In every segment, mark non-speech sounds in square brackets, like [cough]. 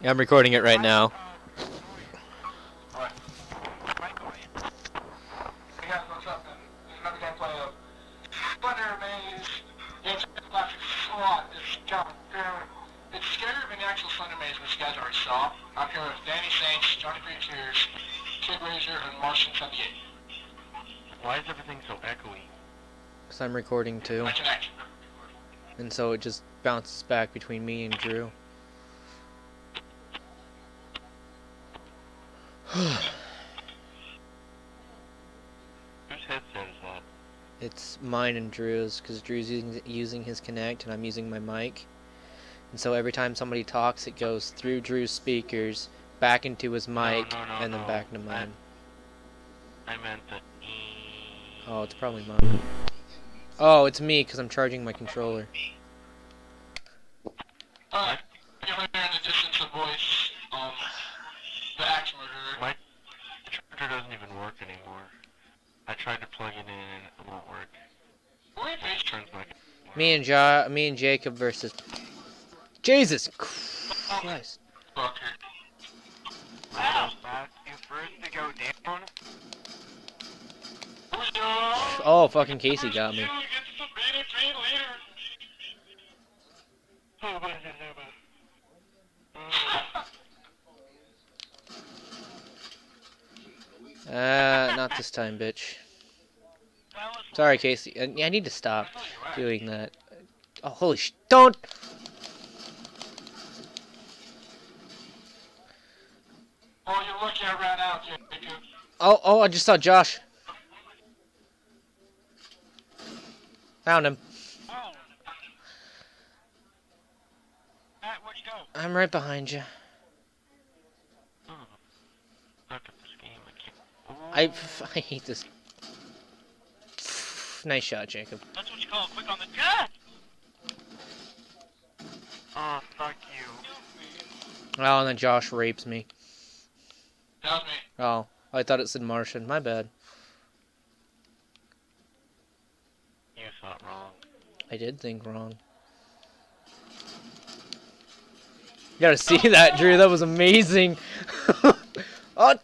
Yeah, I'm recording it right now. Alright. Hey guys, what's up? This is another gameplay of Thunder Maze. It's classic slot. It's got It's scarier than the actual Thunder Maze, which you guys already. I'm here with Danny Saints, Johnny Free Tears, Kid and Martian 78. Why is everything so echoey? Because I'm recording too. And so it just bounces back between me and Drew. Whose headset is that? It's mine and Drew's because Drew's using, using his Kinect and I'm using my mic. And so every time somebody talks, it goes through Drew's speakers, back into his mic, no, no, and then no. back into mine. I meant the. Oh, it's probably mine. Oh, it's me because I'm charging my controller. Alright. You're here in the distance of voice, um, the axe murderer. My charger doesn't even work anymore. I tried to plug it in and it won't work. Where is It turns back. Me and ja me and Jacob versus. Jesus Christ! Fucker. Ow! Back you first to go down. Oh, fucking Casey got me. Uh, not this time, bitch. Sorry, Casey. Uh, I need to stop doing that. Oh, holy sh! Don't! Oh, you're lucky I ran out, Jacob. Oh, oh, I just saw Josh. Found him. Oh. Matt, where'd you go? I'm right behind you. Hmm. Look at this game. I can't. [laughs] I, I hate this. Nice shot, Jacob. That's what you call quick on the gut. Oh, fuck you. Oh, and then Josh rapes me. That was me. Oh, I thought it said Martian. My bad. You thought wrong. I did think wrong. You gotta see oh, that, Drew. That was amazing. [laughs] oh,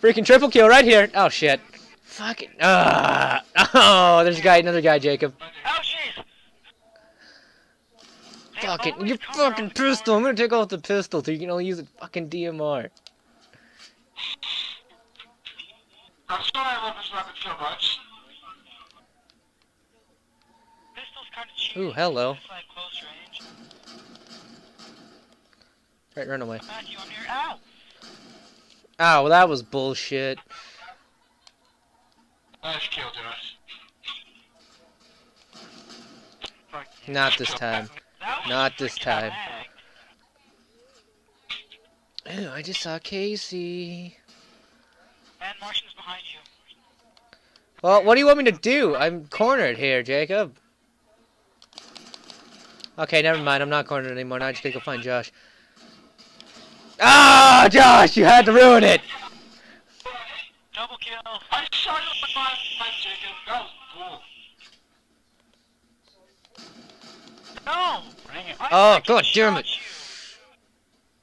freaking triple kill right here. Oh shit. Fucking. Ah. [laughs] Oh, there's a guy. Another guy, Jacob. Oh, jeez. Fucking. Your fucking pistol. I'm gonna take off the pistol so you can only use a fucking DMR. I'm sorry I love this weapon so much. Pistol's kind of cheap. Ooh, hello. It's like close range. Right, run away. Matthew, I'm here. Ow. Oh, well, that was bullshit. Nice kill, Josh. Fuck you. Not this time. Not this time. Ew, I just saw Casey. And Martian's behind you. Well, what do you want me to do? I'm cornered here, Jacob. Okay, never mind. I'm not cornered anymore. Now I just gotta go find Josh. Ah, Josh! You had to ruin it! Double kill. Oh, God damn it. you.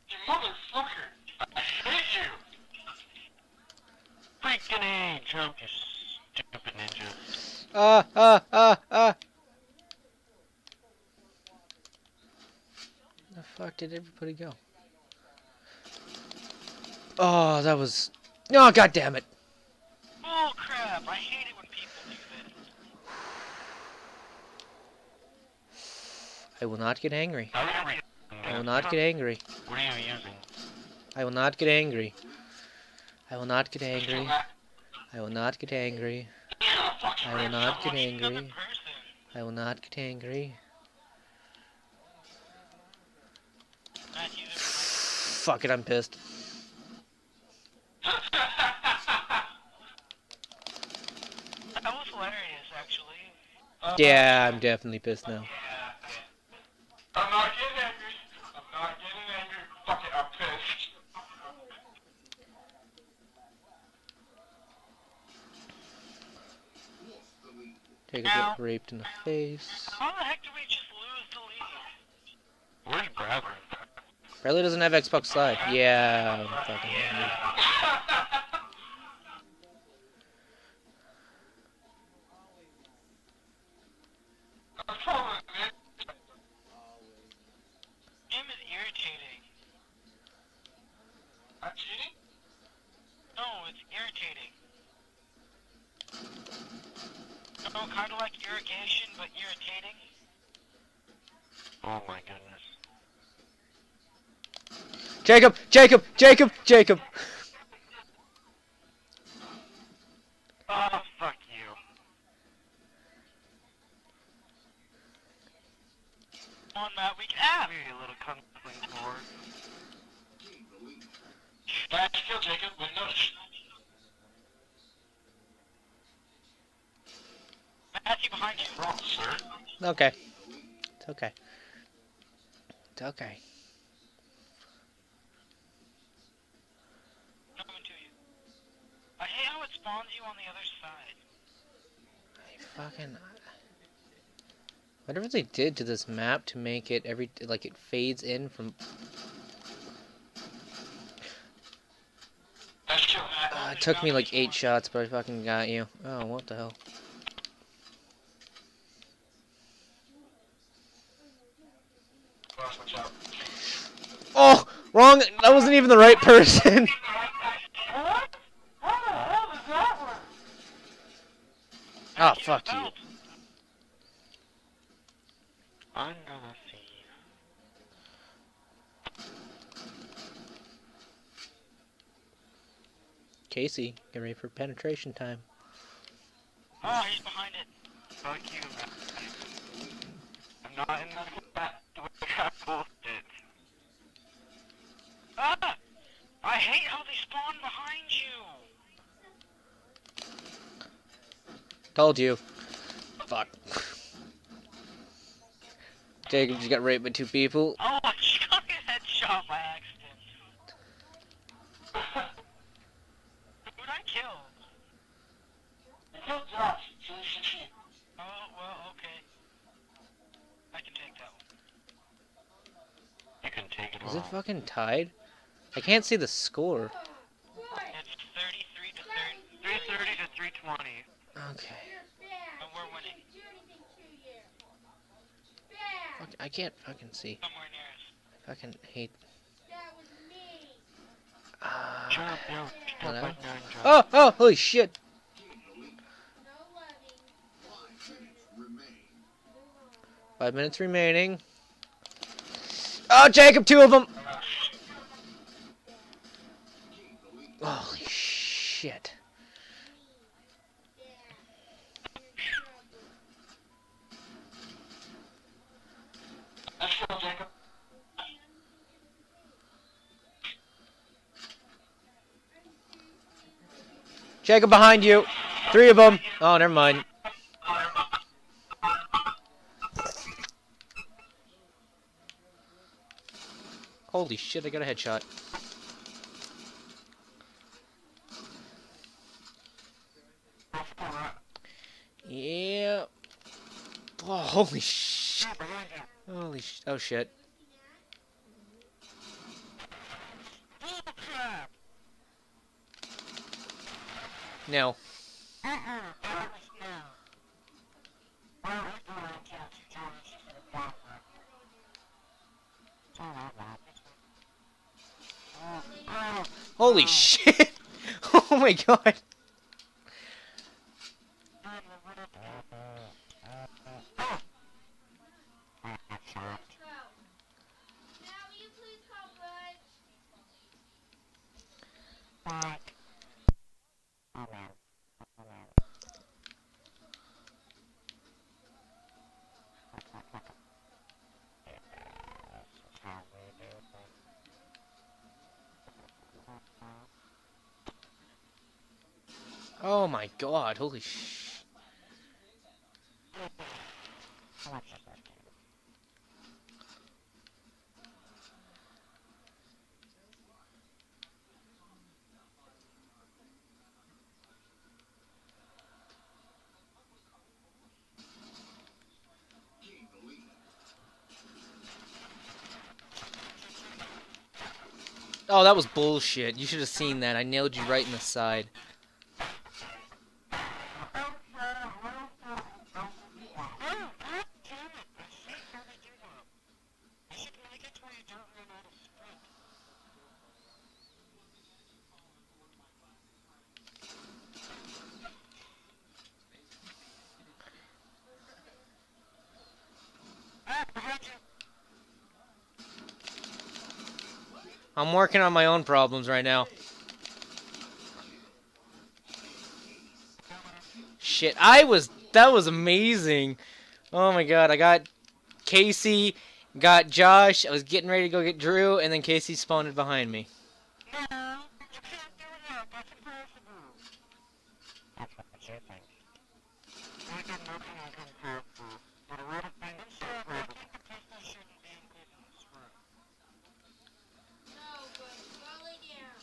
You motherfucker. I hate you. Freaking A! Jump, you stupid ninja. Ah, ah, ah, ah! The fuck did everybody go? Oh, that was. Oh, god damn it! Oh crap! I hate it when people do that. I will not get angry. How are you I will not get angry. What are you using? I will not get angry. I will not get angry. I will not get angry. I will not get angry. I will not get angry. Fuck it, I'm pissed. that was hilarious, actually. Yeah, I'm definitely pissed now. I'm not getting angry. I'm not getting angry. Fuck it, I'm pissed. Jacob Ow. got raped in the face. How the heck did we just lose the lead? Where's Bradley? Bradley doesn't have Xbox Live. Yeah. Fucking I'm following it. Him is irritating. I'm cheating? No, it's irritating. No, kind of like irrigation, but irritating. Oh my goodness. Jacob, Jacob, Jacob, Jacob. Oh, fuck you. Come on, Matt, we can. Ah! You little cunt whore. Nice kill, Jacob. Wouldn't notice. Matthew behind you. Wrong, sir. Okay. It's okay. It's okay. Coming to you. I hate how it spawns you on the other side. I fucking. Whatever they did to this map to make it every like it fades in from. Uh, it took me like eight shots, but I fucking got you. Oh, what the hell? Cross, watch out. Oh, wrong. That wasn't even the right person. [laughs] What? How the hell does that work? Oh, fuck you. I'm gonna see. Casey, get ready for penetration time. Oh, he's behind it. Fuck you, man. I'm not in the that [laughs] that bullshit. Ah! I hate how they spawn behind you. Told you. Fuck. Jacob just got raped by two people. Oh, [laughs] I just got a headshot by accident. [laughs] Who'd I kill? You killed Josh. So you should cheat. Oh, well, okay. I can take that one. You can take it Is it fucking tied? I can't see the score. It's 33 to 30, 330 to 320. Okay. and we're winning. Fuck, I can't fucking see. Somewhere near us. I fucking hate. Uh, yo. Hello? up, like nine jobs. oh, oh, holy shit. Five minutes remaining. Oh, Jacob, two of them. Holy shit. Jacob behind you. Three of them. Oh, never mind. Holy shit, I got a headshot. Yeah. Oh, holy shit. Holy sh- Oh shit. No. Holy uh. shit! [laughs] Oh my god! Oh my god, holy sh... Oh, that was bullshit. You should have seen that. I nailed you right in the side. I'm working on my own problems right now. Shit, I was that was amazing. Oh my god, I got Casey, got Josh, I was getting ready to go get Drew, and then Casey spawned behind me. No, you can't do that. That's impossible. That's what you think. I did nothing impossible. But a lot of things I'm sorry, but the competition shouldn't be included in this room. No, but go lay down.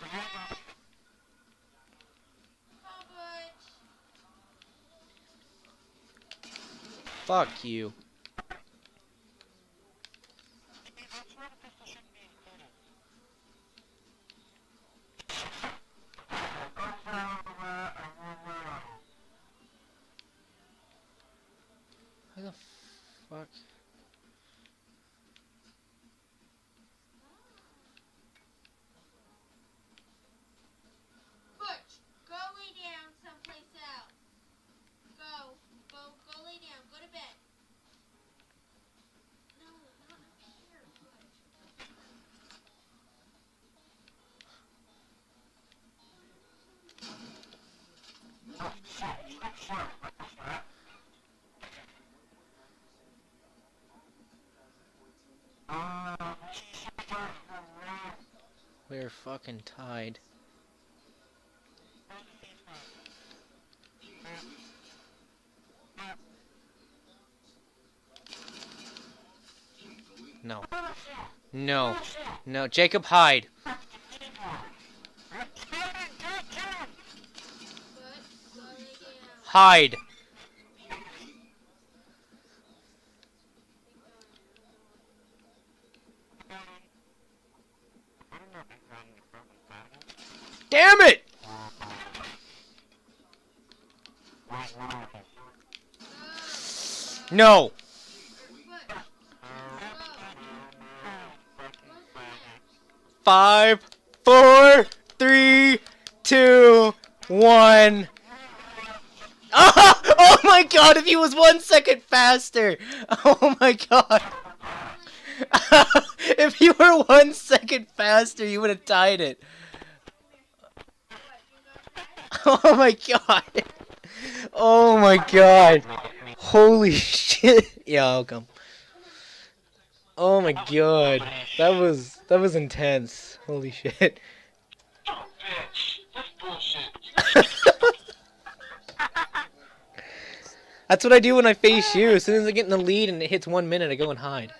But you're not Oh, but Fuck you. fuck? Butch, go lay down someplace else. Go, go, go lay down. Go to bed. No, not up here, Butch. We're fucking tied. No. No. No. Jacob, hide. Hide. I'm not having a broken battle. Damn it! Where's one of them? No. Five, four, three, two, one. Oh, [laughs] oh my god, if he was one second faster. Oh my god. [laughs] if he were one second faster, you would have tied it. [laughs] Oh my god. Oh my god. Holy shit. [laughs] Yeah, I'll come. Oh my god. That was that was intense. Holy shit. [laughs] That's what I do when I face you. As soon as I get in the lead and it hits one minute, I go and hide.